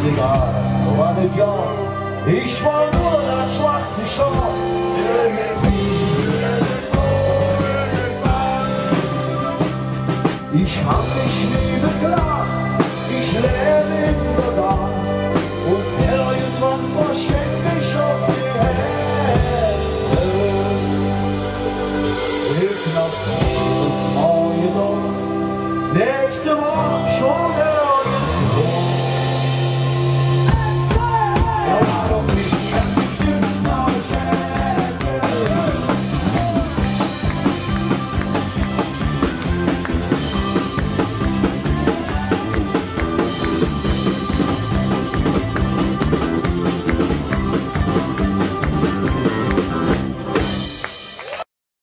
scheißegal, aber mit ja, ich war nur das schwarze Schaf. Ich hab mich nie beklagt, ich lebe in der Nacht und irgendwann verschenk ich auf die Herzen. Hilf nach vorne.